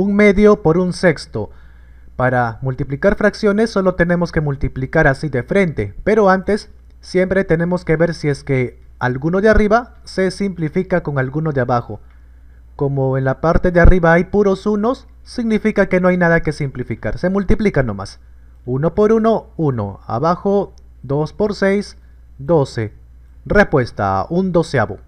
un medio por un sexto. Para multiplicar fracciones solo tenemos que multiplicar así de frente, pero antes siempre tenemos que ver si es que alguno de arriba se simplifica con alguno de abajo. Como en la parte de arriba hay puros unos, significa que no hay nada que simplificar, se multiplica nomás. 1 por 1, 1. Abajo, 2 por 6, 12. Respuesta, un doceavo.